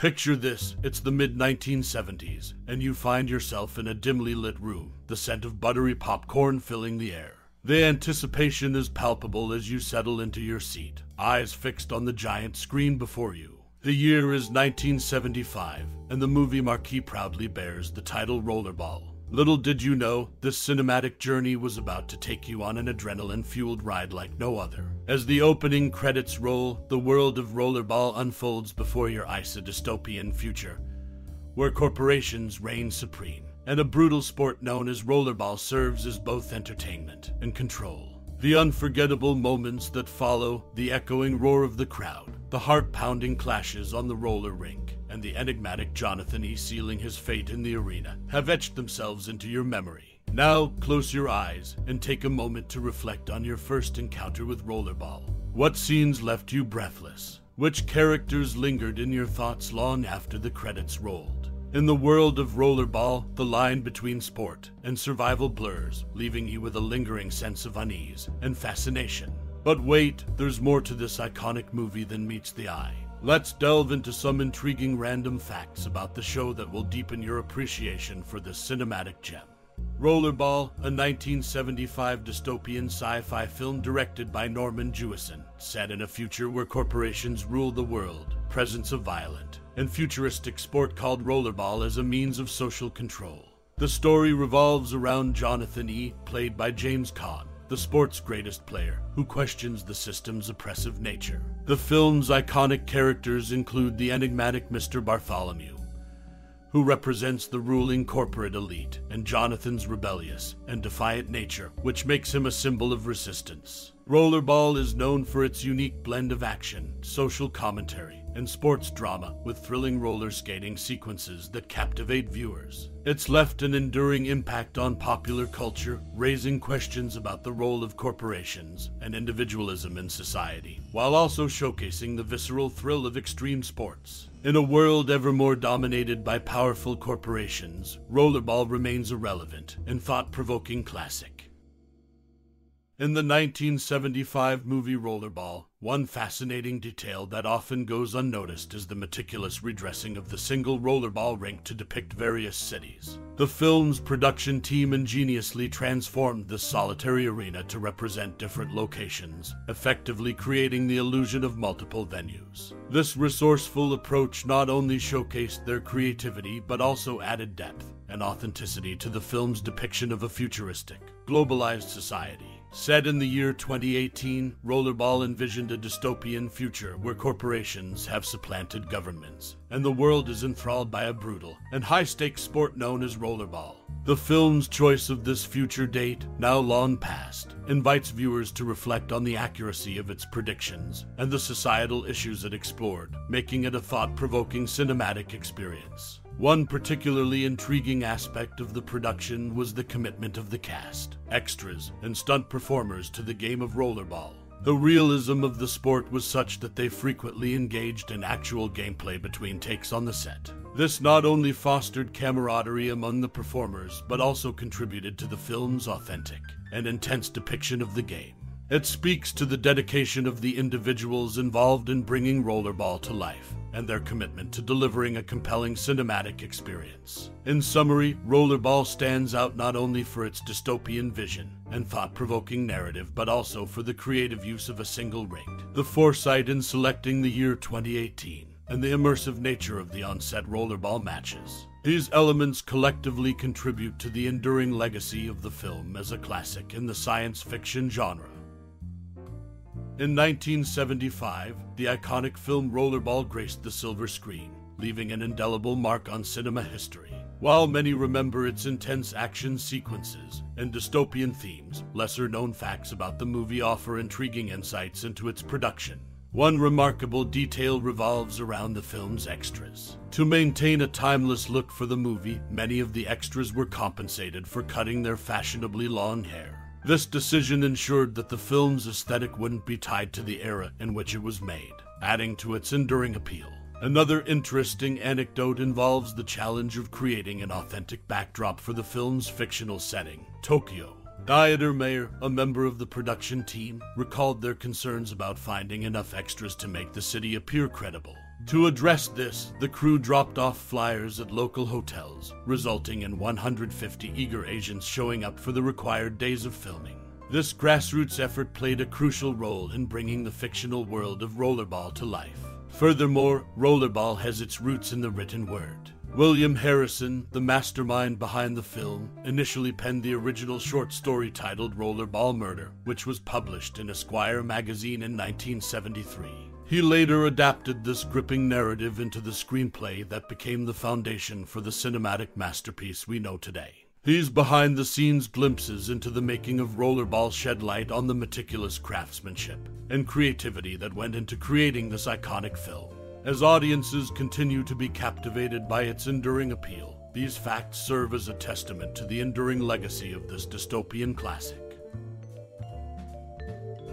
Picture this it's the mid 1970s, and you find yourself in a dimly lit room, the scent of buttery popcorn filling the air. The anticipation is palpable as you settle into your seat, eyes fixed on the giant screen before you. The year is 1975, and the movie marquee proudly bears the title Rollerball. Little did you know, this cinematic journey was about to take you on an adrenaline fueled ride like no other. As the opening credits roll, the world of Rollerball unfolds before your eyes a dystopian future, where corporations reign supreme, and a brutal sport known as Rollerball serves as both entertainment and control. The unforgettable moments that follow, the echoing roar of the crowd, the heart pounding clashes on the roller rink, and the enigmatic Jonathan E. sealing his fate in the arena have etched themselves into your memory. Now, close your eyes and take a moment to reflect on your first encounter with Rollerball. What scenes left you breathless? Which characters lingered in your thoughts long after the credits rolled? In the world of Rollerball, the line between sport and survival blurs, leaving you with a lingering sense of unease and fascination. But wait, there's more to this iconic movie than meets the eye. Let's delve into some intriguing random facts about the show that will deepen your appreciation for this cinematic gem. Rollerball, a 1975 dystopian sci fi film directed by Norman Jewison, set in a future where corporations rule the world, presence of violent and futuristic sport called rollerball as a means of social control. The story revolves around Jonathan E., played by James Caan, the sport's greatest player, who questions the system's oppressive nature. The film's iconic characters include the enigmatic Mr. Bartholomew, who represents the ruling corporate elite, and Jonathan's rebellious and defiant nature, which makes him a symbol of resistance. Rollerball is known for its unique blend of action, social commentary, and sports drama with thrilling roller skating sequences that captivate viewers. It's left an enduring impact on popular culture, raising questions about the role of corporations and individualism in society, while also showcasing the visceral thrill of extreme sports. In a world ever more dominated by powerful corporations, Rollerball remains a relevant and thought provoking classic. In the 1975 movie Rollerball, one fascinating detail that often goes unnoticed is the meticulous redressing of the single rollerball rink to depict various cities. The film's production team ingeniously transformed this solitary arena to represent different locations, effectively creating the illusion of multiple venues. This resourceful approach not only showcased their creativity but also added depth and authenticity to the film's depiction of a futuristic, globalized society. Set in the year 2018, Rollerball envisioned a dystopian future where corporations have supplanted governments, and the world is enthralled by a brutal and high stakes sport known as Rollerball. The film's choice of this future date, now long past, invites viewers to reflect on the accuracy of its predictions and the societal issues it explored, making it a thought provoking cinematic experience. One particularly intriguing aspect of the production was the commitment of the cast, extras, and stunt performers to the game of rollerball. The realism of the sport was such that they frequently engaged in actual gameplay between takes on the set. This not only fostered camaraderie among the performers, but also contributed to the film's authentic and intense depiction of the game. It speaks to the dedication of the individuals involved in bringing rollerball to life and their commitment to delivering a compelling cinematic experience. In summary, Rollerball stands out not only for its dystopian vision and thought provoking narrative, but also for the creative use of a single rink, the foresight in selecting the year 2018, and the immersive nature of the on-set rollerball matches. These elements collectively contribute to the enduring legacy of the film as a classic in the science fiction genre. In 1975, the iconic film Rollerball graced the silver screen, leaving an indelible mark on cinema history. While many remember its intense action sequences and dystopian themes, lesser known facts about the movie offer intriguing insights into its production. One remarkable detail revolves around the film's extras. To maintain a timeless look for the movie, many of the extras were compensated for cutting their fashionably long hair. This decision ensured that the film's aesthetic wouldn't be tied to the era in which it was made, adding to its enduring appeal. Another interesting anecdote involves the challenge of creating an authentic backdrop for the film's fictional setting, Tokyo. Dieter Mayer, a member of the production team, recalled their concerns about finding enough extras to make the city appear credible. To address this, the crew dropped off flyers at local hotels, resulting in 150 eager agents showing up for the required days of filming. This grassroots effort played a crucial role in bringing the fictional world of Rollerball to life. Furthermore, Rollerball has its roots in the written word. William Harrison, the mastermind behind the film, initially penned the original short story titled Rollerball Murder, which was published in Esquire magazine in 1973. He later adapted this gripping narrative into the screenplay that became the foundation for the cinematic masterpiece we know today. These behind the scenes glimpses into the making of Rollerball shed light on the meticulous craftsmanship and creativity that went into creating this iconic film. As audiences continue to be captivated by its enduring appeal, these facts serve as a testament to the enduring legacy of this dystopian classic.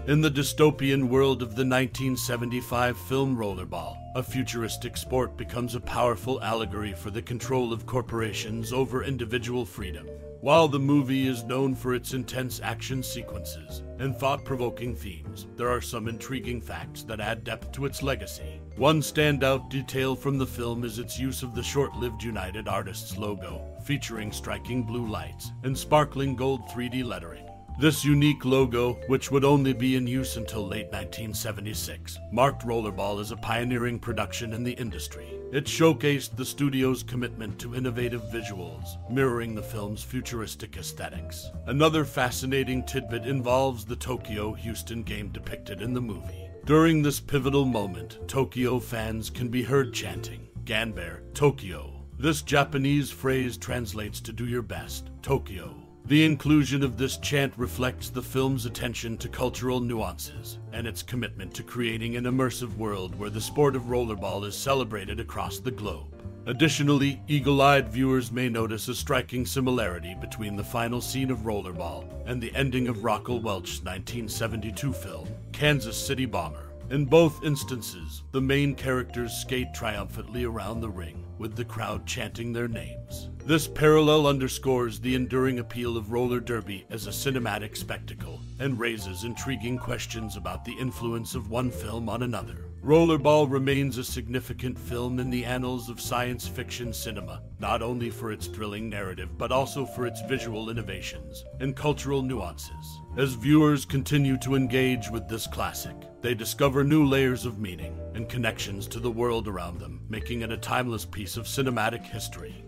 In the dystopian world of the 1975 film Rollerball, a futuristic sport becomes a powerful allegory for the control of corporations over individual freedom. While the movie is known for its intense action sequences and thought provoking themes, there are some intriguing facts that add depth to its legacy. One standout detail from the film is its use of the short lived United Artists logo, featuring striking blue lights and sparkling gold 3D lettering. This unique logo, which would only be in use until late 1976, marked Rollerball as a pioneering production in the industry. It showcased the studio's commitment to innovative visuals, mirroring the film's futuristic aesthetics. Another fascinating tidbit involves the Tokyo Houston game depicted in the movie. During this pivotal moment, Tokyo fans can be heard chanting, Ganbare, Tokyo. This Japanese phrase translates to do your best, Tokyo. The inclusion of this chant reflects the film's attention to cultural nuances and its commitment to creating an immersive world where the sport of rollerball is celebrated across the globe. Additionally, eagle eyed viewers may notice a striking similarity between the final scene of Rollerball and the ending of Raquel Welch's 1972 film, Kansas City Bomber. In both instances, the main characters skate triumphantly around the ring, with the crowd chanting their names. This parallel underscores the enduring appeal of roller derby as a cinematic spectacle and raises intriguing questions about the influence of one film on another. Rollerball remains a significant film in the annals of science fiction cinema, not only for its thrilling narrative, but also for its visual innovations and cultural nuances. As viewers continue to engage with this classic, they discover new layers of meaning and connections to the world around them, making it a timeless piece of cinematic history.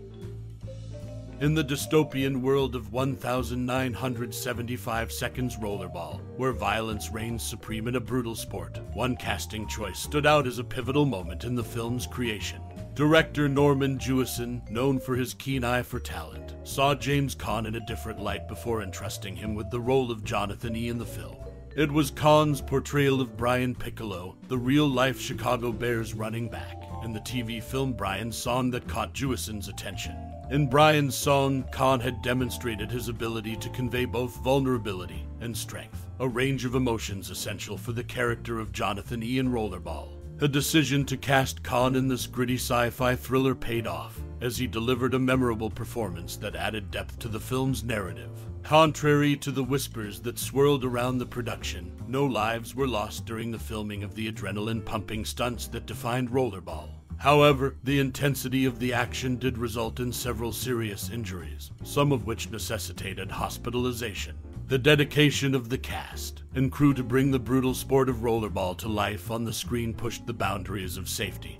In the dystopian world of 1975 Seconds Rollerball, where violence reigns supreme in a brutal sport, one casting choice stood out as a pivotal moment in the film's creation. Director Norman Jewison, known for his keen eye for talent, saw James Caan in a different light before entrusting him with the role of Jonathan E. in the film. It was Caan's portrayal of Brian Piccolo, the real life Chicago Bears running back, in the TV film Brian's Song that caught Jewison's attention. In Brian's song, Caan had demonstrated his ability to convey both vulnerability and strength, a range of emotions essential for the character of Jonathan Ian Rollerball. The decision to cast Caan in this gritty sci fi thriller paid off, as he delivered a memorable performance that added depth to the film's narrative. Contrary to the whispers that swirled around the production, no lives were lost during the filming of the adrenaline pumping stunts that defined Rollerball. However, the intensity of the action did result in several serious injuries, some of which necessitated hospitalization. The dedication of the cast and crew to bring the brutal sport of rollerball to life on the screen pushed the boundaries of safety,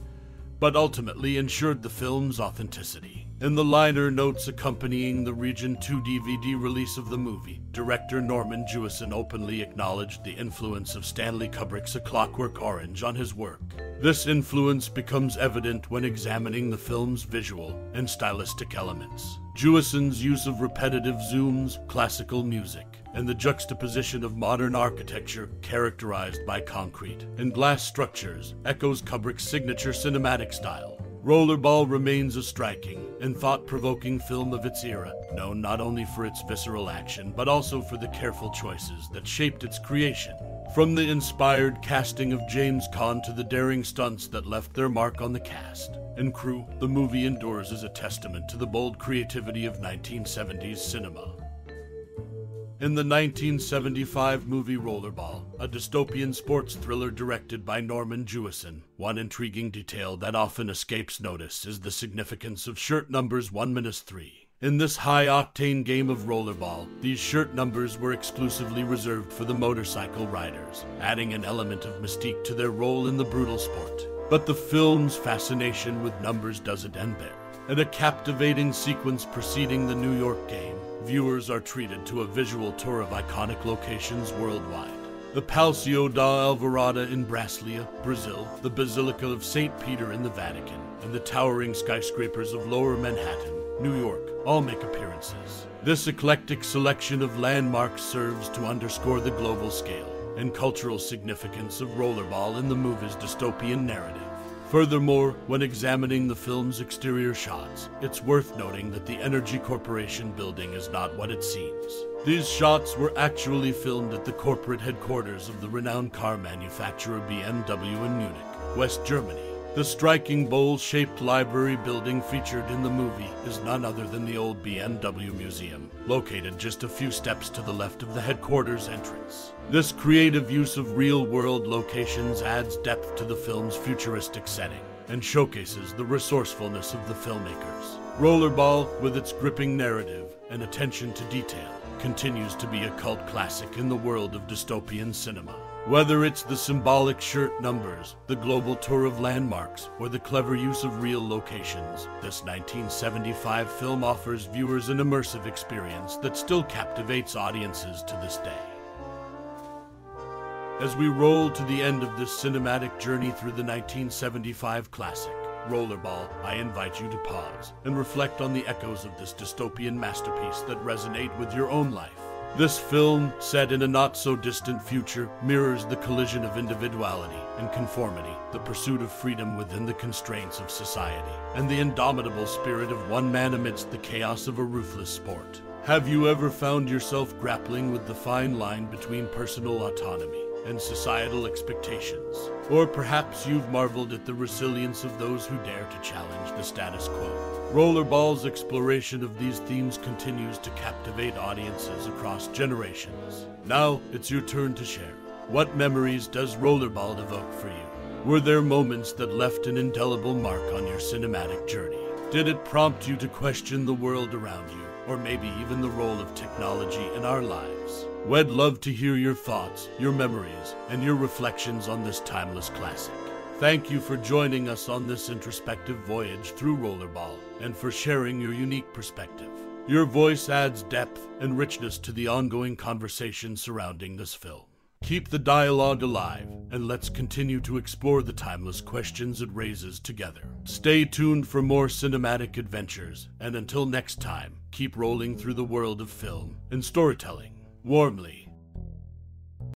but ultimately ensured the film's authenticity. In the liner notes accompanying the Region 2 DVD release of the movie, director Norman Jewison openly acknowledged the influence of Stanley Kubrick's A Clockwork Orange on his work. This influence becomes evident when examining the film's visual and stylistic elements. Jewison's use of repetitive zooms, classical music, and the juxtaposition of modern architecture characterized by concrete and glass structures echoes Kubrick's signature cinematic style. Rollerball remains a striking and thought provoking film of its era, known not only for its visceral action, but also for the careful choices that shaped its creation. From the inspired casting of James Caan to the daring stunts that left their mark on the cast and crew, the movie endures as a testament to the bold creativity of 1970s cinema. In the 1975 movie Rollerball, a dystopian sports thriller directed by Norman Jewison, one intriguing detail that often escapes notice is the significance of shirt numbers 1 3. In this high octane game of rollerball, these shirt numbers were exclusively reserved for the motorcycle riders, adding an element of mystique to their role in the brutal sport. But the film's fascination with numbers doesn't end there. In a captivating sequence preceding the New York game, viewers are treated to a visual tour of iconic locations worldwide. The Palacio da Alvorada in Brasilia, Brazil, the Basilica of St. Peter in the Vatican, and the towering skyscrapers of Lower Manhattan, New York, all make appearances. This eclectic selection of landmarks serves to underscore the global scale and cultural significance of rollerball in the movie's dystopian narrative. Furthermore, when examining the film's exterior shots, it's worth noting that the Energy Corporation building is not what it seems. These shots were actually filmed at the corporate headquarters of the renowned car manufacturer BMW in Munich, West Germany. The striking bowl shaped library building featured in the movie is none other than the old BMW Museum, located just a few steps to the left of the headquarters entrance. This creative use of real world locations adds depth to the film's futuristic setting and showcases the resourcefulness of the filmmakers. Rollerball, with its gripping narrative and attention to detail, continues to be a cult classic in the world of dystopian cinema. Whether it's the symbolic shirt numbers, the global tour of landmarks, or the clever use of real locations, this 1975 film offers viewers an immersive experience that still captivates audiences to this day. As we roll to the end of this cinematic journey through the 1975 classic, Rollerball, I invite you to pause and reflect on the echoes of this dystopian masterpiece that resonate with your own life. This film, set in a not so distant future, mirrors the collision of individuality and conformity, the pursuit of freedom within the constraints of society, and the indomitable spirit of one man amidst the chaos of a ruthless sport. Have you ever found yourself grappling with the fine line between personal autonomy and societal expectations? Or perhaps you've marveled at the resilience of those who dare to challenge the status quo. Rollerball's exploration of these themes continues to captivate audiences across generations. Now it's your turn to share. What memories does Rollerball evoke for you? Were there moments that left an indelible mark on your cinematic journey? Did it prompt you to question the world around you, or maybe even the role of technology in our lives? We'd love to hear your thoughts, your memories, and your reflections on this timeless classic. Thank you for joining us on this introspective voyage through Rollerball and for sharing your unique perspective. Your voice adds depth and richness to the ongoing conversation surrounding this film. Keep the dialogue alive, and let's continue to explore the timeless questions it raises together. Stay tuned for more cinematic adventures, and until next time, keep rolling through the world of film and storytelling warmly